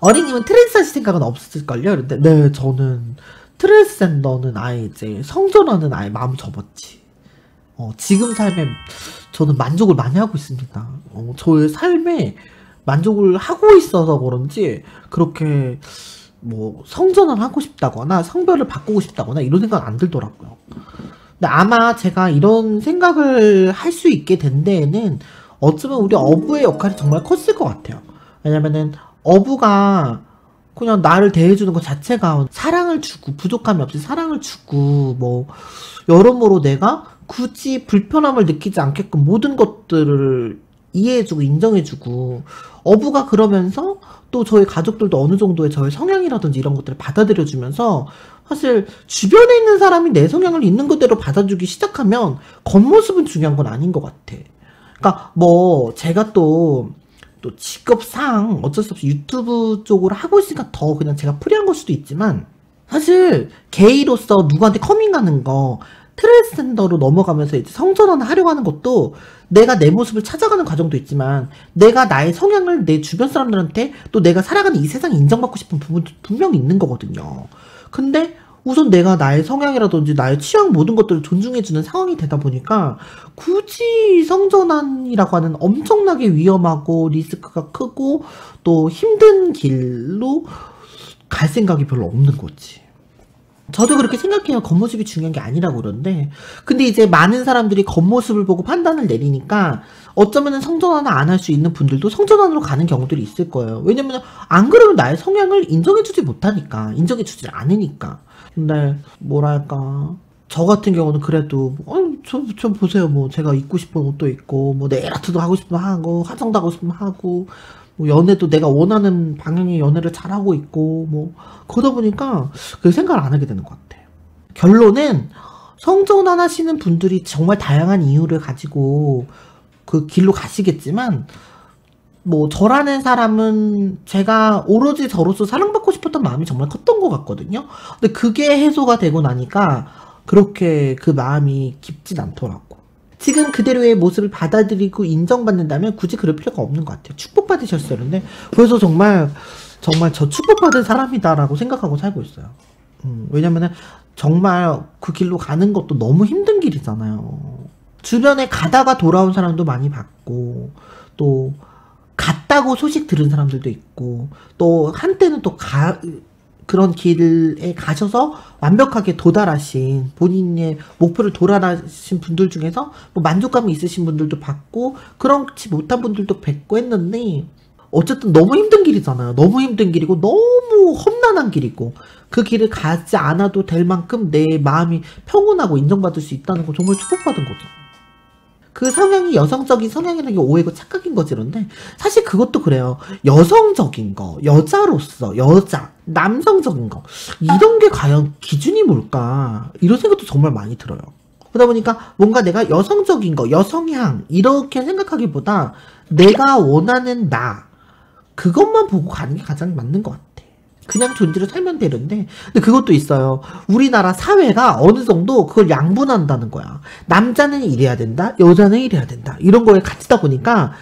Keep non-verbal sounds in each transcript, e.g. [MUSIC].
어린이면 trans 하실 생각은 없을걸요? 그런데 네 저는 트랜스젠더는 아예 이제 성전환은 아예 마음 접었지. 어, 지금 삶에 저는 만족을 많이 하고 있습니다. 어, 저의 삶에 만족을 하고 있어서 그런지 그렇게 뭐 성전환 하고 싶다거나 성별을 바꾸고 싶다거나 이런 생각 안 들더라고요. 근데 아마 제가 이런 생각을 할 수 있게 된 데에는 어쩌면 우리 어부의 역할이 정말 컸을 것 같아요. 왜냐면은 어부가 그냥 나를 대해주는 것 자체가 사랑을 주고 부족함이 없이 사랑을 주고 뭐 여러모로 내가 굳이 불편함을 느끼지 않게끔 모든 것들을 이해해주고 인정해주고 어부가 그러면서 또 저희 가족들도 어느 정도의 저의 성향이라든지 이런 것들을 받아들여주면서 사실 주변에 있는 사람이 내 성향을 있는 그대로 받아주기 시작하면 겉모습은 중요한 건 아닌 것 같아. 그러니까 뭐 제가 또 또 직업상 어쩔 수 없이 유튜브 쪽으로 하고 있으니까 더 그냥 제가 프리한 걸 수도 있지만 사실 게이로서 누구한테 커밍하는 거 트랜스젠더로 넘어가면서 이제 성전환을 하려고 하는 것도 내가 내 모습을 찾아가는 과정도 있지만 내가 나의 성향을 내 주변 사람들한테 또 내가 살아가는 이 세상에 인정받고 싶은 부분도 분명히 있는 거거든요. 근데 우선 내가 나의 성향이라든지 나의 취향 모든 것들을 존중해주는 상황이 되다 보니까 굳이 성전환이라고 하는 엄청나게 위험하고 리스크가 크고 또 힘든 길로 갈 생각이 별로 없는 거지. 저도 그렇게 생각해요. 겉모습이 중요한 게 아니라고 그러는데. 근데 이제 많은 사람들이 겉모습을 보고 판단을 내리니까 어쩌면은 성전환을 안 할 수 있는 분들도 성전환으로 가는 경우들이 있을 거예요. 왜냐면 안 그러면 나의 성향을 인정해주지 못하니까. 인정해주지 않으니까. 근데 뭐랄까. 저 같은 경우는 그래도 어, 저, 저 보세요 뭐 제가 입고 싶은 옷도 있고 뭐 네일 아트도 하고 싶으면 하고 화장도 하고 싶으면 하고 뭐 연애도 내가 원하는 방향의 연애를 잘하고 있고 뭐 그러다 보니까 그 생각을 안 하게 되는 것 같아요. 결론은 성전환 하시는 분들이 정말 다양한 이유를 가지고 그 길로 가시겠지만 뭐 저라는 사람은 제가 오로지 저로서 사랑받고 싶었던 마음이 정말 컸던 것 같거든요. 근데 그게 해소가 되고 나니까 그렇게 그 마음이 깊진 않더라고. 지금 그대로의 모습을 받아들이고 인정받는다면 굳이 그럴 필요가 없는 것 같아요. 축복받으셨어요. 근데 그래서 정말 정말 저 축복받은 사람이다라고 생각하고 살고 있어요. 음, 왜냐면은 정말 그 길로 가는 것도 너무 힘든 길이잖아요. 주변에 가다가 돌아온 사람도 많이 봤고 또 갔다고 소식 들은 사람들도 있고 또 한때는 또 가, 그런 길에 가셔서 완벽하게 도달하신 본인의 목표를 도달하신 분들 중에서 뭐 만족감이 있으신 분들도 봤고 그렇지 못한 분들도 뵙고 했는데 어쨌든 너무 힘든 길이잖아요. 너무 힘든 길이고 너무 험난한 길이고 그 길을 가지 않아도 될 만큼 내 마음이 평온하고 인정받을 수 있다는 거 정말 축복받은 거죠. 그 성향이 여성적인 성향이라는 게 오해고 착각인 거지 그런데 사실 그것도 그래요. 여성적인 거, 여자로서 여자, 남성적인 거 이런 게 과연 기준이 뭘까 이런 생각도 정말 많이 들어요. 그러다 보니까 뭔가 내가 여성적인 거, 여성향 이렇게 생각하기보다 내가 원하는 나 그것만 보고 가는 게 가장 맞는 것 같아. 그냥 존재로 살면 되는데 근데 그것도 있어요. 우리나라 사회가 어느 정도 그걸 양분한다는 거야. 남자는 이래야 된다, 여자는 이래야 된다. 이런 거에 갇히다 보니까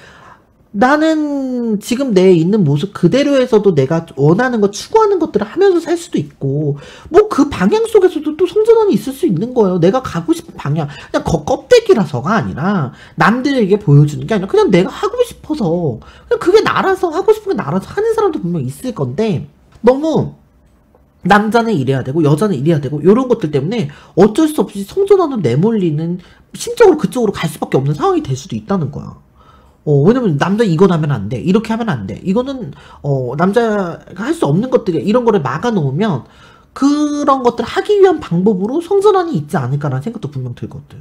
나는 지금 내 있는 모습 그대로에서도 내가 원하는 거 추구하는 것들을 하면서 살 수도 있고 뭐 그 방향 속에서도 또 성전환이 있을 수 있는 거예요. 내가 가고 싶은 방향 그냥 거 껍데기라서가 아니라 남들에게 보여주는 게 아니라 그냥 내가 하고 싶어서 그냥 그게 나라서 하고 싶은 게 나라서 하는 사람도 분명 있을 건데 너무 남자는 이래야 되고 여자는 이래야 되고 이런 것들 때문에 어쩔 수 없이 성전환으로 내몰리는 심적으로 그쪽으로 갈 수밖에 없는 상황이 될 수도 있다는 거야. 어, 왜냐면 남자 이건 하면 안 돼. 이렇게 하면 안 돼. 이거는 어, 남자가 할 수 없는 것들이 이런 거를 막아 놓으면 그런 것들을 하기 위한 방법으로 성전환이 있지 않을까라는 생각도 분명 들거든.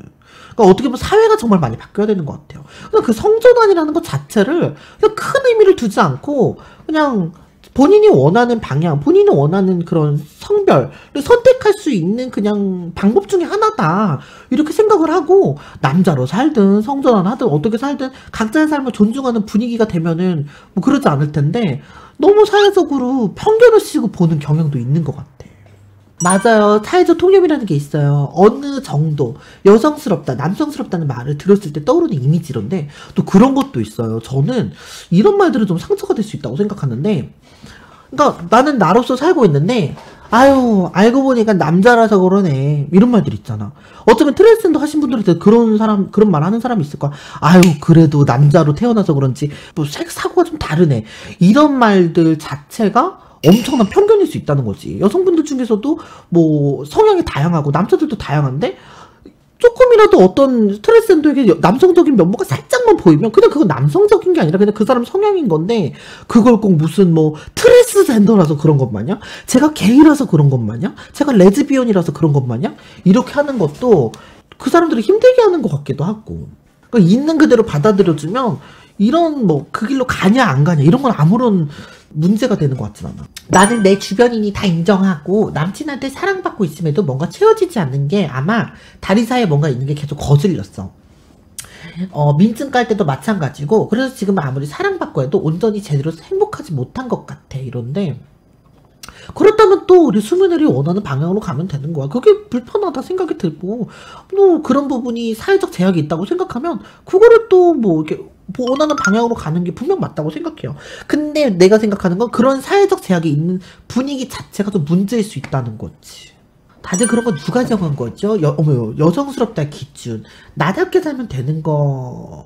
그러니까 어떻게 보면 사회가 정말 많이 바뀌어야 되는 것 같아요. 그냥 그 성전환이라는 것 자체를 그냥 큰 의미를 두지 않고 그냥 본인이 원하는 방향, 본인이 원하는 그런 성별을 선택할 수 있는 그냥 방법 중에 하나다. 이렇게 생각을 하고, 남자로 살든, 성전환 하든, 어떻게 살든, 각자의 삶을 존중하는 분위기가 되면은, 뭐 그러지 않을 텐데, 너무 사회적으로 편견을 씌고 보는 경향도 있는 것 같아. 맞아요. 사회적 통념이라는 게 있어요. 어느 정도 여성스럽다, 남성스럽다는 말을 들었을 때 떠오르는 이미지론데 또 그런 것도 있어요. 저는 이런 말들은 좀 상처가 될 수 있다고 생각하는데 그러니까 나는 나로서 살고 있는데 아유 알고 보니까 남자라서 그러네 이런 말들 있잖아 어쩌면 트랜스젠더 하신 분들한테 그런 사람 그런 말 하는 사람이 있을 거야 아유 그래도 남자로 태어나서 그런지 뭐 색사고가 좀 다르네 이런 말들 자체가 엄청난 편견일 수 있다는 거지. 여성분들 중에서도 뭐 성향이 다양하고 남자들도 다양한데 조금이라도 어떤 트랜스젠더에게 남성적인 면모가 살짝만 보이면 그냥 그건 남성적인 게 아니라 그냥 그 사람 성향인 건데 그걸 꼭 무슨 뭐 트랜스젠더라서 그런 것 마냥? 제가 게이라서 그런 것 마냥? 제가 레즈비언이라서 그런 것 마냥? 이렇게 하는 것도 그 사람들을 힘들게 하는 것 같기도 하고. 그러니까 있는 그대로 받아들여주면 이런 뭐 그 길로 가냐 안 가냐 이런 건 아무런 문제가 되는 것 같진 않아. 나는 내 주변인이 다 인정하고 남친한테 사랑받고 있음에도 뭔가 채워지지 않는 게 아마 다리 사이에 뭔가 있는 게 계속 거슬렸어. 어, 민증 깔 때도 마찬가지고 그래서 지금 아무리 사랑받고 해도 온전히 제대로 행복하지 못한 것 같아 이런데 그렇다면 또 우리 수민들이 원하는 방향으로 가면 되는 거야. 그게 불편하다 생각이 들고, 뭐 그런 부분이 사회적 제약이 있다고 생각하면, 그거를 또 뭐 이렇게 원하는 방향으로 가는 게 분명 맞다고 생각해요. 근데 내가 생각하는 건 그런 사회적 제약이 있는 분위기 자체가 좀 문제일 수 있다는 거지. 다들 그런 거 누가 정한 거죠? 여, 어머, 여성스럽다 기준. 나답게 살면 되는 거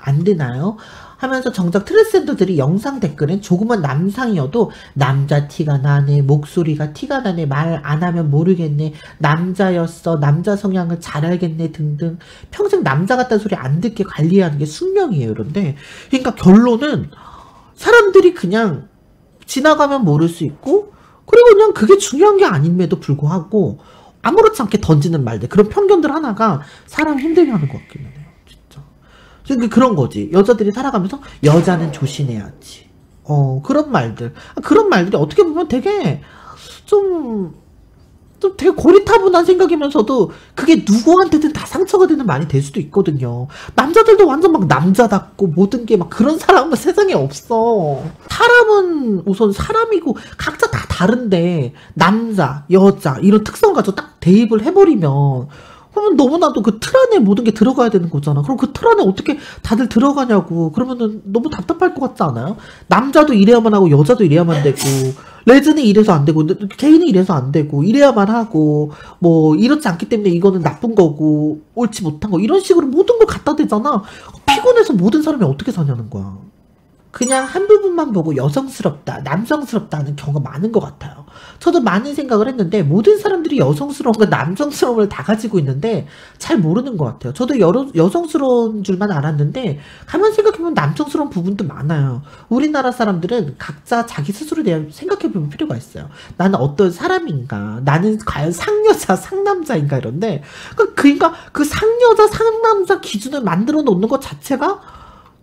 안 되나요? 하면서 정작 트랜스젠더들이 영상 댓글엔 조그만 남상이어도 남자 티가 나네, 목소리가 티가 나네, 말 안 하면 모르겠네, 남자였어, 남자 성향을 잘 알겠네 등등 평생 남자 같다는 소리 안 듣게 관리하는 게 숙명이에요. 그런데 그러니까 결론은 사람들이 그냥 지나가면 모를 수 있고 그리고 그냥 그게 중요한 게 아님에도 불구하고 아무렇지 않게 던지는 말들 그런 편견들 하나가 사람 힘들게 하는 것 같기는 해요. 그러니까 그런 거지. 여자들이 살아가면서 여자는 조심해야지. 어, 그런 말들. 그런 말들이 어떻게 보면 되게 좀, 좀 되게 고리타분한 생각이면서도 그게 누구한테든 다 상처가 되는 말이 될 수도 있거든요. 남자들도 완전 막 남자답고 모든 게 막 그런 사람은 [LAUGHS] 세상에 없어. 사람은 우선 사람이고 각자 다 다른데 남자, 여자 이런 특성 가지고 딱 대입을 해버리면 그러면 너무나도 그 틀 안에 모든 게 들어가야 되는 거잖아. 그럼 그 틀 안에 어떻게 다들 들어가냐고. 그러면은 너무 답답할 것 같지 않아요? 남자도 이래야만 하고 여자도 이래야만 되고 레즈는 이래서 안 되고 개인은 이래서 안 되고 이래야만 하고 뭐 이렇지 않기 때문에 이거는 나쁜 거고 옳지 못한 거 이런 식으로 모든 걸 갖다 대잖아. 피곤해서 모든 사람이 어떻게 사냐는 거야. 그냥 한 부분만 보고 여성스럽다, 남성스럽다는 경우가 많은 것 같아요. 저도 많은 생각을 했는데 모든 사람들이 여성스러움과 남성스러움을 다 가지고 있는데 잘 모르는 것 같아요. 저도 여러, 여성스러운 줄만 알았는데 가만 생각해보면 남성스러운 부분도 많아요. 우리나라 사람들은 각자 자기 스스로에 대한 생각해보면 필요가 있어요. 나는 어떤 사람인가? 나는 과연 상여자, 상남자인가? 이런데 그러니까 그 상여자, 상남자 기준을 만들어 놓는 것 자체가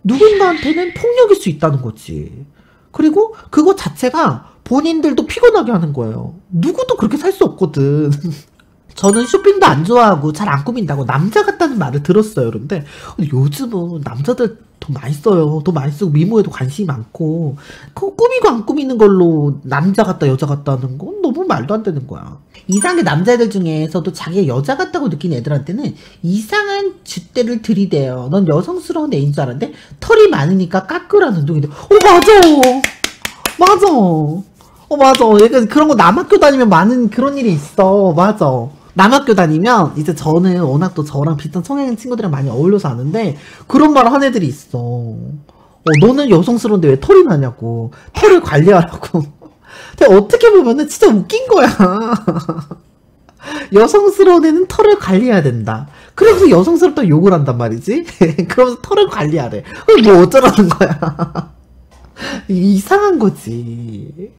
누군가한테는 폭력일 수 있다는 거지. 그리고 그거 자체가 본인들도 피곤하게 하는 거예요. 누구도 그렇게 살 수 없거든. [LAUGHS] 저는 쇼핑도 안 좋아하고 잘 안 꾸민다고 남자 같다는 말을 들었어요. 그런데 요즘은 남자들 더 많이 써요. 더 많이 쓰고 미모에도 관심이 많고 그 꾸미고 안 꾸미는 걸로 남자 같다 여자 같다는 건 너무 말도 안 되는 거야. 이상하게 남자애들 중에서도 자기가 여자 같다고 느낀 애들한테는 이상한 쥐대를 들이대요. 넌 여성스러운 애인 줄 알았는데 털이 많으니까 깎으라는 동인데 어 맞아 맞아 어 맞아 얘가 그런 거 남학교 다니면 많은 그런 일이 있어 맞아 남학교 다니면 이제 저는 워낙 또 저랑 비슷한 성향인 친구들이랑 많이 어울려서 아는데 그런 말을 한 애들이 있어. 어, 너는 여성스러운데 왜 털이 나냐고. 털을 관리하라고. 근데 어떻게 보면은 진짜 웃긴 거야. [LAUGHS] 여성스러운 애는 털을 관리해야 된다. 그래서 여성스럽다 욕을 한단 말이지. [LAUGHS] 그러면서 털을 관리하래. 뭐 어쩌라는 거야. [LAUGHS] 이상한 거지.